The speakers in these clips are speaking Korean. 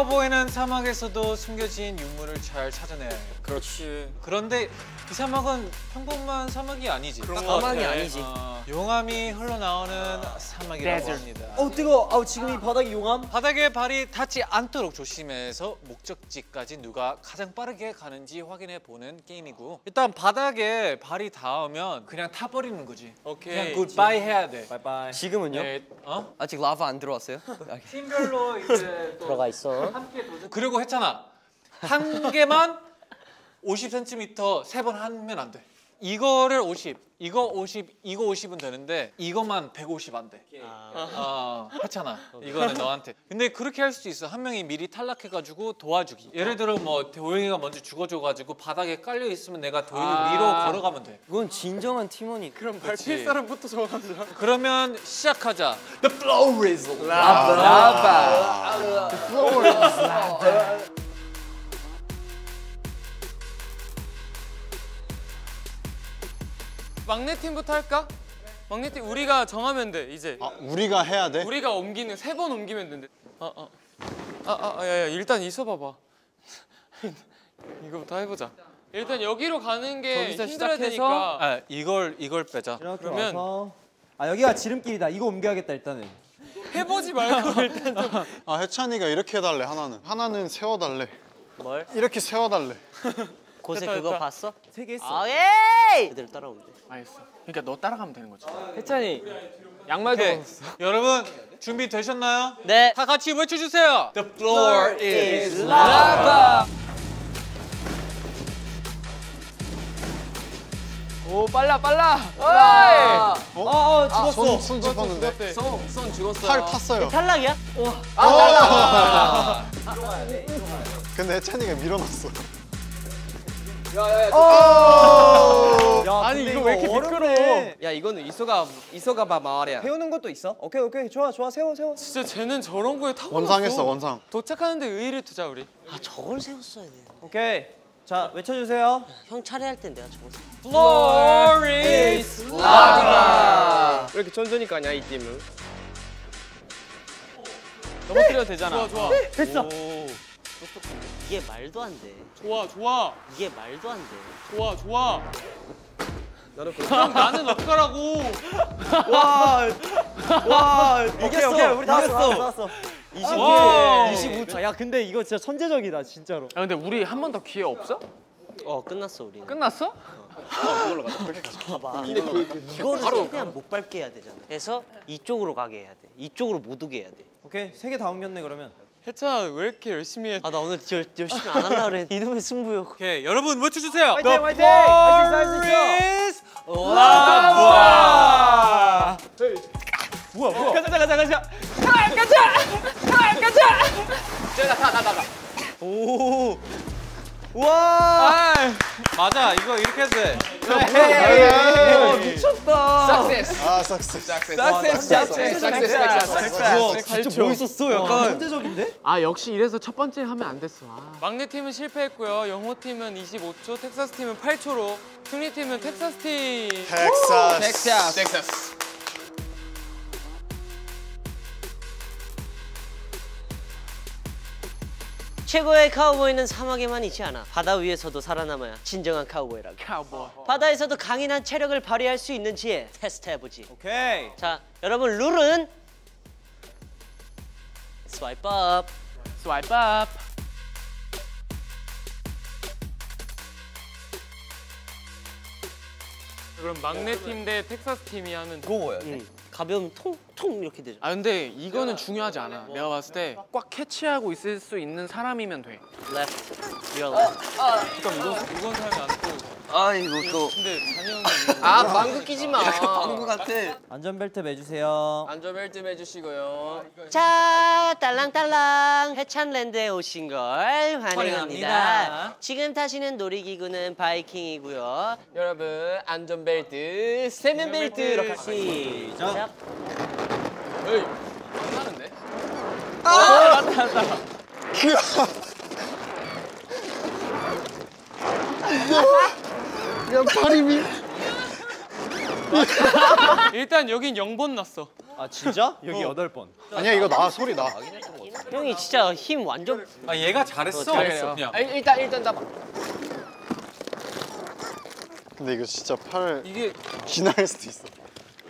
카우보이는 사막에서도 숨겨진 유물을 잘 찾아내야 해요. 그렇지. 그런데 이 사막은 평범한 사막이 아니지. 그런 거 사막이 같아. 아니지. 어, 용암이 흘러나오는 사막이라고 합니다. 어 뜨거. 아우 지금 이 바닥이 용암. 바닥에 발이 닿지 않도록 조심해서 목적지까지 누가 가장 빠르게 가는지 확인해 보는 게임이고 일단 바닥에 발이 닿으면 그냥 타 버리는 거지. 오케이. 그냥 굿바이 해야 돼. 바이바이. 지금은요? 네, 어? 아직 라바 안 들어왔어요? 팀별로 이제 또 들어가 있어. 함께 도전. 그리고 했잖아. 한 개만 50cm 세 번 하면 안 돼. 이거를 50, 이거 50, 이거 50은 되는데 이것만 150 안 돼. 아, 했잖아. 이거는 너한테. 근데 그렇게 할 수도 있어. 한 명이 미리 탈락해가지고 도와주기. 예를 들어 뭐 도영이가 먼저 죽어줘가지고 바닥에 깔려 있으면 내가 도영이 아. 위로 걸어가면 돼. 그건 진정한 팀원이. 그럼 그치. 사람부터 정하자. 그러면 시작하자. The floor is 라바. 막내 팀부터 할까? 막내 팀 우리가 정하면 돼 이제. 아, 우리가 해야 돼? 우리가 옮기는 세 번 옮기면 된대. 아 아. 아, 아, 야, 야, 일단 있어 봐봐. 이거부터 해보자. 일단 여기로 가는 게 힘들어야? 되니까. 아, 이걸 이걸 빼자. 이렇게 그러면- 와서. 아 여기가 지름길이다. 이거 옮겨야겠다 일단은. 해보지 말고 일단 좀. 아 해찬이가 이렇게 해달래 하나는 하나는 세워달래 뭘? 이렇게 세워달래 고세 됐다, 그거 됐다. 봤어? 세 개 했어. 아 예! 그대로 따라오면 돼. 알겠어. 그러니까 너 따라가면 되는 거지. 혜찬이 양말도 오케이. 벗었어. 여러분 준비 되셨나요? 네. 다 같이 외쳐주세요. The floor is 라바. 오 빨라 빨라. 어, 어 아, 죽었어. 손, 손 죽었대. 손, 손 죽었어요. 팔 탔어요 탈락이야? 근데 해찬이가 밀어놨어 야, 아니, 이거 왜 이렇게 어렵네. 야 이거는 이소가 이소가 봐 말이야. 세우는 것도 있어? 오케이 오케이 좋아 좋아 세워 세워. 진짜 쟤는 저런 거에 타고 원상했어 원상 도착하는데 의의를 두자 우리. 아 저걸 세웠어야 돼. 오케이. 자 외쳐주세요. 형 차례할 땐 내가 세. floor is 왜 이렇게 천천히 가냐 이 팀은? 넘어뜨려도 되잖아. 좋아 좋아. 됐어. 이게 말도 안 돼. 좋아 좋아. 이게 말도 안 돼. 좋아 좋아. 나도 그형 나는 어떡하라고. 와. 와. 오케이 이겼어. 오케이 우리 다 이겼어. 왔어. 25. 25초. 야 근데 이거 진짜 천재적이다 진짜로. 아 근데 우리 한 번 더 기회 없어? 어 끝났어 우리. 끝났어? 봐봐. 이거를 최대한 못 밟게 해야 되잖아. 그래서 이쪽으로 가게 해야 돼. 이쪽으로 못 오게 해야 돼. 오케이 세 개 다 옮겼네 그러면. 혜찬 왜 이렇게 열심히 해? 아 나 오늘 열, 열심히 안 하려고 그래. 이놈의 승부욕. 오케이 여러분 외쳐주세요. 화이팅 화이팅. 할수 있어 할수 있어. 와. 뭐야 뭐야. 가자 가자 가자. 오. 와. 맞아 이거 이렇게 해도 돼. 와 미쳤 다. 섹스. 아 삭스 삭세스 삭세스 삭세스 우와 진짜 멋있었어 약간. 천재적인데? 아 역시 이래서 첫 번째 하면 안 됐어. 아. 막내 팀은 실패했고요. 영호 팀은 25초, 텍사스 팀은 8초로, 승리 팀은 텍사스 팀. 텍사스 텍사스. 최고의 카우보이는 사막에만 있지 않아. 바다 위에서도 살아남아야 진정한 카우보이라고. 카우보이. 바다에서도 강인한 체력을 발휘할 수 있는지 테스트해보지. 오케이. 자, 여러분 룰은 swipe up. Swipe up. 그럼 막내 팀 대 텍사스 팀이 하면 그거 뭐야? 응. 가벼우면 통통 이렇게 되죠. 아 근데 이거는 중요하지 않아. 내가 봤을 때 꽉 캐치하고 있을 수 있는 사람이면 돼. Left, your left. 잠깐 이건 이건 사람이 안 또. 아 이거 또. 아 방구 끼지 마. 방구 같아. 안전벨트 매주세요. 안전벨트 매주시고요. 자, 딸랑딸랑 해찬랜드에 오신 걸 환영합니다. 환영합니다. 지금 타시는 놀이기구는 바이킹이고요. 여러분 안전벨트 세면벨트로. 시작. 에이 안 나는데? 일단 여긴 0번 났어. 아 진짜? 여기 여덟 번. 아니야 이거 나 소리 나 형이 진짜 힘 완전 아 얘가 잘했어. 어, 잘했어. 그냥. 아, 일- 일단 일단 나 근데 이거 진짜 팔 이게 기날 수도 있어.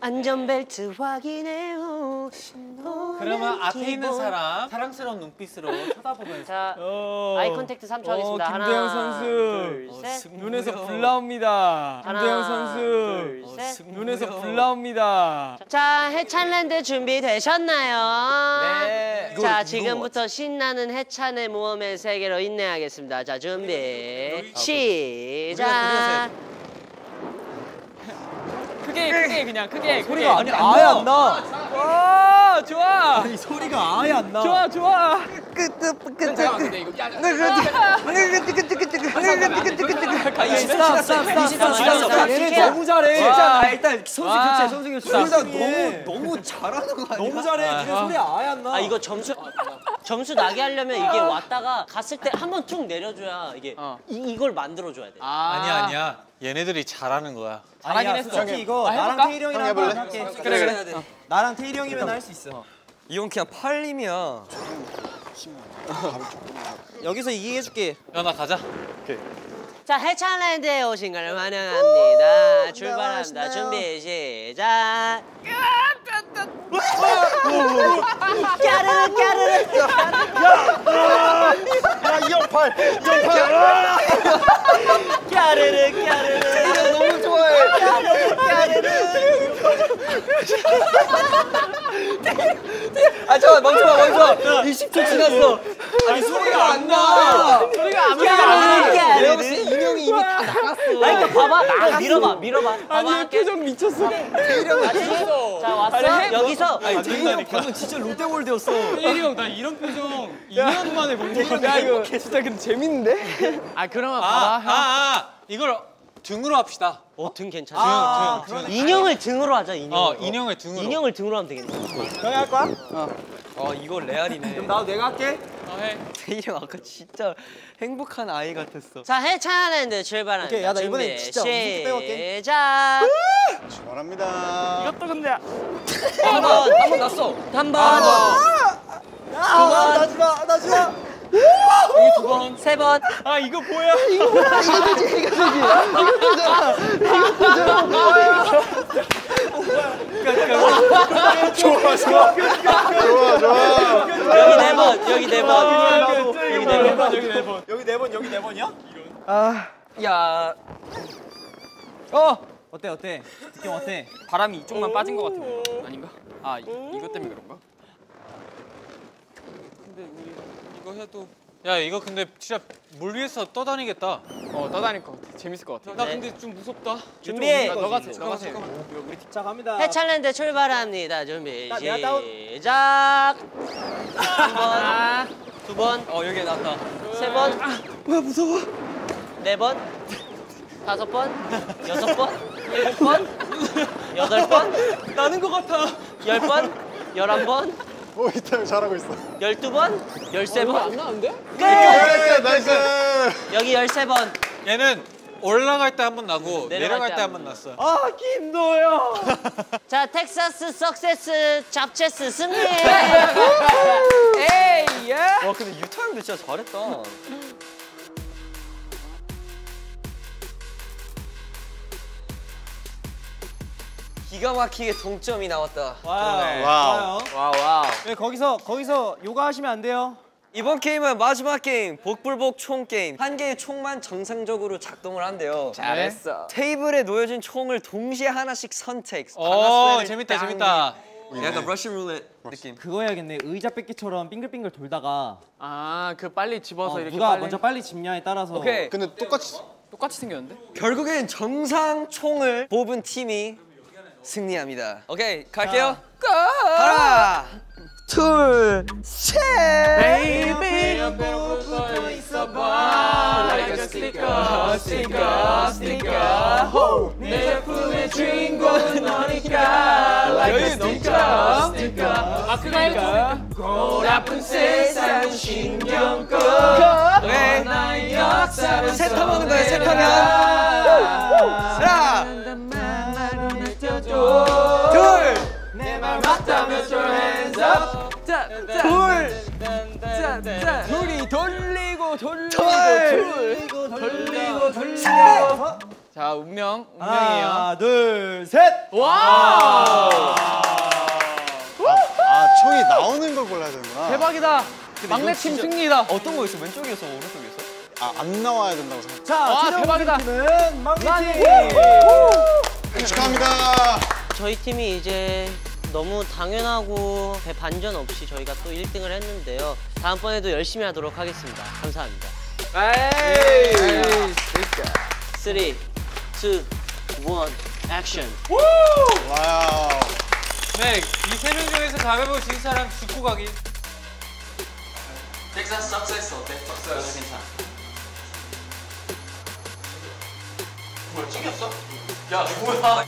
안전벨트 확인해요. 그러면 앞에 있는 사람 사랑스러운 눈빛으로 쳐다보면서 자 eye contact 3초 하겠습니다. 하나, 김도영 선수. 둘, 셋. 눈에서 불 나옵니다. 하나, 김도영 선수. 둘, 셋. 눈에서 불 나옵니다. 자, 해찬랜드 준비되셨나요? 네. 자, 지금부터 신나는 해찬의 모험의 세계로 안내하겠습니다. 자, 준비. 시작. 크게 크게 그냥 크게 소리가 아니 아예 안 나. 와 좋아 아니 소리가 아예 안 나. 좋아 좋아 아, 너무 잘해. 진짜 아, 일단 선수 교체 선수 교체. 둘다 너무 너무 잘하는 거 아니야? 너무 잘해. 소리 아예 안 나. 아, 이거 점수 점수 나게 하려면 이게 왔다가 갔을 때 한 번 툭 내려줘야 이게 어. 이, 이걸 만들어 줘야 돼. 아 니야 아니야. 얘네들이 잘하는 거야. 잘하긴 했어. 솔직히 이거 나랑 해볼까? 태일이 형이랑 형 해볼래? 한번 할게. 그래 그래 나랑 태일이 형이면 할 수 있어. 이건 그냥 팔림이야. 여기서 이기게 해줄게. 연아 가자. 자, 해찬랜드에 오신 걸 환영합니다. 출발합니다. 준비 시작. 까르르 까르르. 야이형팔 이형팔. 까르르 까르르. 너무 좋아해. 아 잠깐 멈춰봐 멈춰. 20초 지났어. 아니 소리가 안 나. 소리가 안 까르르 내가 봤을 때 인형이 이미 다 나갔어. 아니 그 봐봐 형 밀어봐 밀어봐. 아니. 표정 미쳤어? 다시 자 왔어? 여기서. 아니 태일이 형 방금 진짜 롯데월드였어. 일이 형 나 이런 표정 2년 만에 본 거야 야 이거 진짜 근데 재밌는데? 아 그러면 아, 봐봐 아, 형 아, 이걸 등으로 합시다. 어 등 괜찮아 등, 등, 등. 인형을 등으로 하자 인형 어 인형을 등으로. 인형을 등으로 하면 되겠네 형이 할 거야? 어. 어 이거 레알이네. 그럼 나도 내가 할게. 어, 해. 태일이 형 아까 진짜 행복한 아이 같았어. 자 해찬랜드 출발합니다 오케이, 야, 나 이번엔 진짜 갈게. 시작 출발합니다. 이것도 근데 한 번 한 번 났어. 한 번 아 나지 마 나지 마. 세 번. 아 이거 뭐야? 좋아 좋아. 좋아 좋아. 여기 네 번 여기 네 번. 여기 네 번. 여기 네 번 여기 네 번 여기 네 번이야? 아, 야. 어, 어때 어때? 느낌 어때? 바람이 이쪽만 빠진 것 같은데. 아닌가? 아 이, 이것 때문에 그런가? 근데 우리 이거 해도. 야 이거 근데 진짜 물 위에서 떠다니겠다. 어 떠다닐 것 같아. 재밌을 것 같아. 나 근데 좀 무섭다. 준비. 나 너가 너가 해자 갑니다. 해찬랜드 출발합니다 준비. 시작! 한번두번 어 여기 나왔다. 세번. 뭐야 무서워. 네번 다섯 번 여섯 번 일곱 번 여덟 번 나는 것 같아. 열 번 열한 번 오 이따 형 잘하고 있어. 열두 번 열세 번안 나는데? 끝 나이스. 여기 열세 번 얘는 올라갈 때 한 번 나고 내려갈 내려갈 때때한한번 났어. 아 김도영. 자 텍사스 석세스 잡체스 승리 에이 예 와 근데 유타 형도 진짜 잘했다. 기가 막히게 동점이 나왔다. wow. wow. wow wow 네, 거기서 거기서 요가 하시면 안 돼요. 이번 게임은 마지막 게임 복불복 총 게임. 한 개의 총만 정상적으로 작동을 한대요. 잘했어 테이블에 놓여진 총을 동시에 하나씩 선택. 오 재밌다. 재밌다. 약간 러시안 룰렛 느낌. 그거 해야겠네. 의자 뺏기처럼 빙글빙글 돌다가 아 그 빨리 집어서 어, 이렇게 누가 빨리 먼저 빨리 집냐에 따라서 오케이. 근데 똑같이 똑같이 생겼는데? 결국엔 정상 총을 뽑은 팀이 승리합니다. 오케이 갈게요. 하나, 둘, 셋. Baby 붙어 있어봐. Like a sticker, sticker, sticker. 내 작품의 주인공은 너니까. Like a sticker, sticker. 아 그거 골아픈 세상 신경 꺼 역사를 세타보는 거예요, 세타면. 하나, 둘 둘, 내말 맞다면 your hands up 둘 둘이 돌리고 돌리고 돌리고 돌리고 자 운명 운명이에요. 하나 둘셋 와 아 총이 나오는 걸 골라야 되는구나. 대박이다. 막내 팀 승리다. 어떤 거였어 왼쪽이었어 오른쪽이었어 아 안 나와야 된다고 생각. 자 와, 대박이다. 막내팀 축하합니다. 저희 팀이 이제 너무 당연하고 배 반전 없이 저희가 또 1등을 했는데요. 다음번에도 열심히 하도록 하겠습니다. 감사합니다. 에이 3, 2, 1, 액션. wow. 네, 이 세 명 중에서 가위바위보 진 사람 죽고 가기. 텍사스 success 어때? success 괜찮아. 뭐야 찍혔어? 야 뭐야?